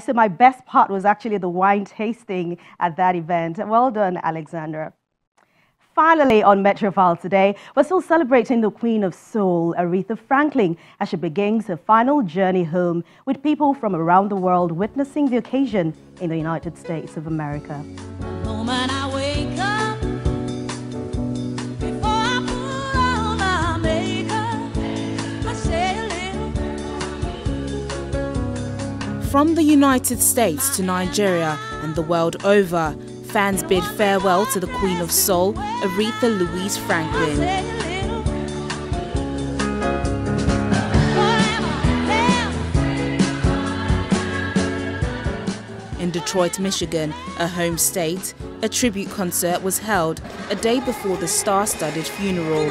So my best part was actually the wine tasting at that event. Well done, Alexandra. Finally, on Metrofile today, we're still celebrating the Queen of Soul, Aretha Franklin, as she begins her final journey home with people from around the world witnessing the occasion in the United States of America. From the United States to Nigeria and the world over, fans bid farewell to the Queen of Soul, Aretha Louise Franklin. In Detroit, Michigan, a home state, a tribute concert was held a day before the star-studded funeral.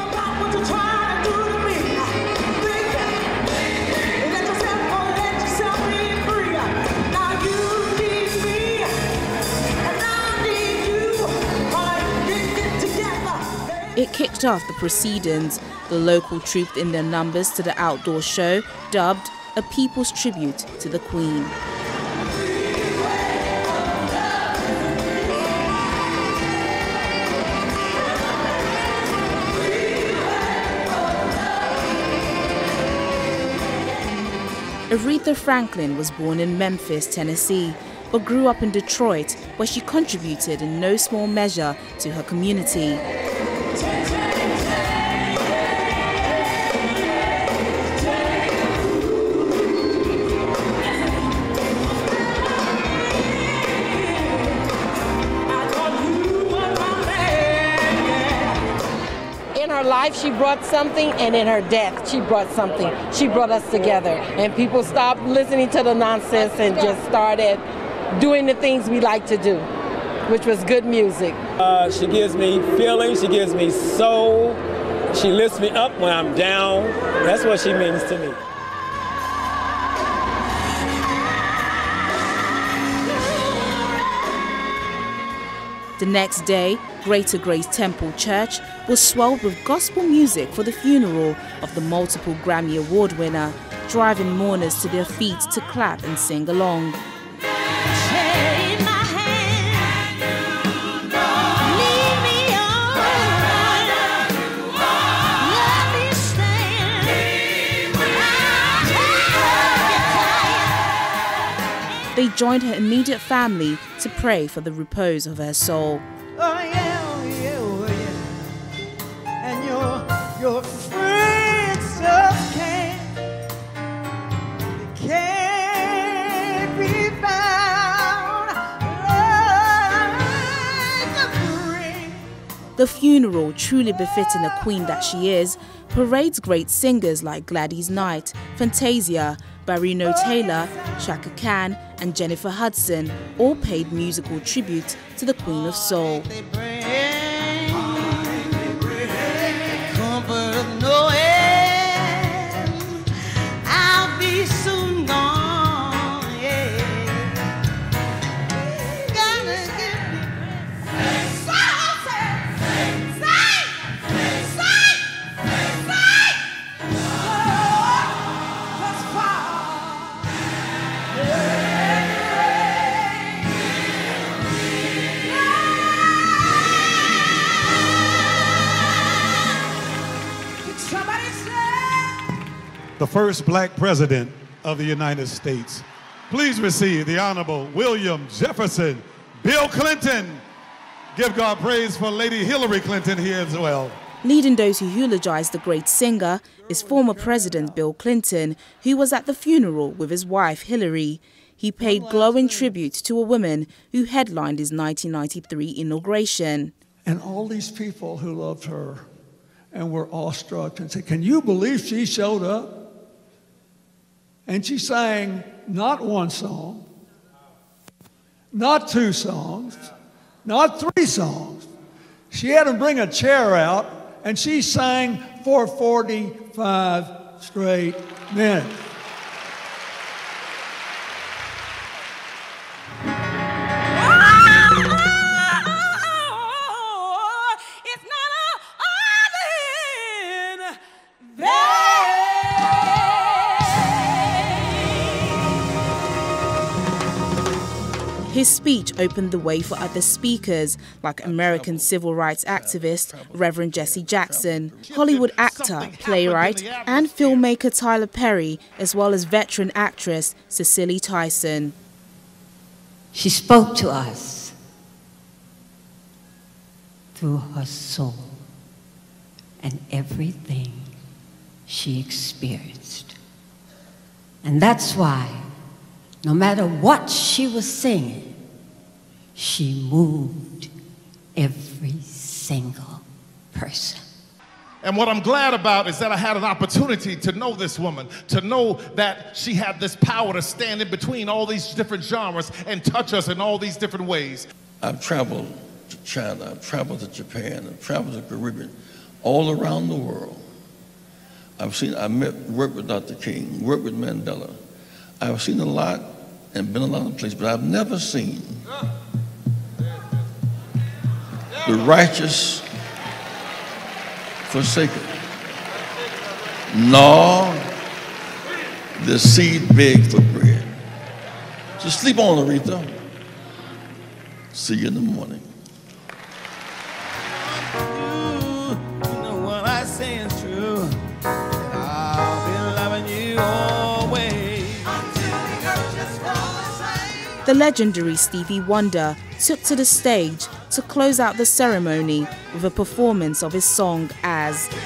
It kicked off the proceedings. The local trooped in their numbers to the outdoor show, dubbed a people's tribute to the Queen. Aretha Franklin was born in Memphis, Tennessee, but grew up in Detroit, where she contributed in no small measure to her community. Her life, she brought something, and in her death, she brought something. She brought us together, and people stopped listening to the nonsense and just started doing the things we like to do, which was good music. Uh, she gives me feeling, she gives me soul, she lifts me up when I'm down. That's what she means to me. The next day, Greater Grace Temple Church was swelled with gospel music for the funeral of the multiple Grammy Award winner, driving mourners to their feet to clap and sing along. They joined her immediate family to pray for the repose of her soul. Oh, yeah, yeah, yeah. Your, your can't, can't like The funeral, truly befitting the queen that she is, parades great singers like Gladys Knight, Fantasia, Barrino Taylor, Chaka Khan, and Jennifer Hudson all paid musical tribute to the Queen of Soul. The first black president of the United States. Please receive the Honorable William Jefferson, Bill Clinton. Give God praise for Lady Hillary Clinton here as well. Leading those who eulogized the great singer is former President Bill Clinton, who was at the funeral with his wife Hillary. He paid glowing tribute to a woman who headlined his 1993 inauguration. And all these people who loved her and were awestruck and said, Can you believe she showed up? And she sang not one song, not two songs, not three songs. She had to bring a chair out and she sang for 45 straight minutes. His speech opened the way for other speakers, like American civil rights activist Reverend Jesse Jackson, Hollywood actor, playwright, and filmmaker Tyler Perry, as well as veteran actress Cicely Tyson. She spoke to us through her soul and everything she experienced. And that's why, no matter what she was singing, she moved every single person. And what I'm glad about is that I had an opportunity to know this woman, to know that she had this power to stand in between all these different genres and touch us in all these different ways. I've traveled to China, I've traveled to Japan, I've traveled to the Caribbean, all around the world. I've seen, I met, worked with Dr. King, worked with Mandela. I've seen a lot and been a lot of places, but I've never seen the righteous forsaken, nor the seed beg for bread. Just sleep on, Aretha. See you in the morning. You know what I say is true. The legendary Stevie Wonder took to the stage to close out the ceremony with a performance of his song as We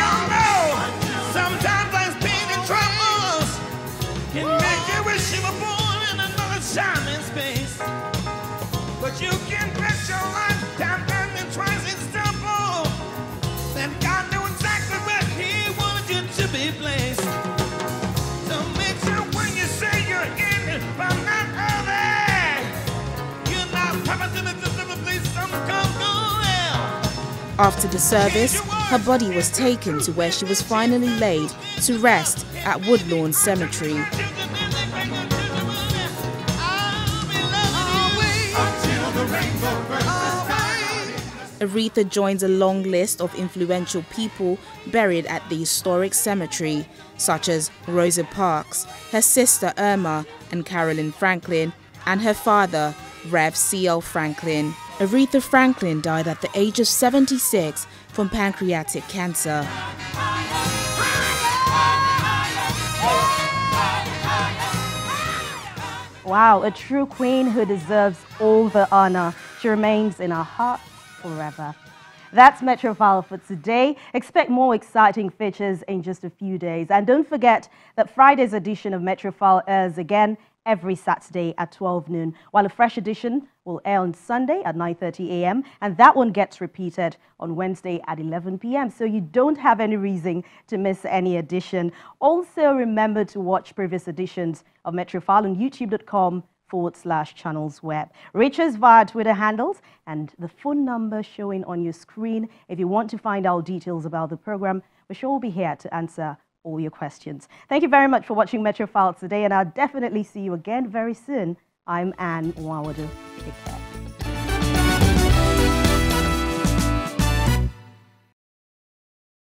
all know sometimes life's pain After the service, her body was taken to where she was finally laid to rest at Woodlawn Cemetery. Aretha joins a long list of influential people buried at the historic cemetery, such as Rosa Parks, her sister Erma and Carolyn Franklin, and her father, Rev. C.L. Franklin. Aretha Franklin died at the age of 76 from pancreatic cancer. Wow, a true queen who deserves all the honor. She remains in our hearts forever. That's Metrofile for today. Expect more exciting features in just a few days. And don't forget that Friday's edition of Metrofile airs again every Saturday at 12 noon, while a fresh edition will air on Sunday at 9.30 a.m. And that one gets repeated on Wednesday at 11 p.m. So you don't have any reason to miss any edition. Also, remember to watch previous editions of Metrofile on youtube.com forward slash channels web. Reach us via Twitter handles and the phone number showing on your screen. If you want to find out details about the program, sure we'll be here to answer all your questions. Thank you very much for watching Metrofile today, and I'll definitely see you again very soon. I'm Anne Wawadu. Take care.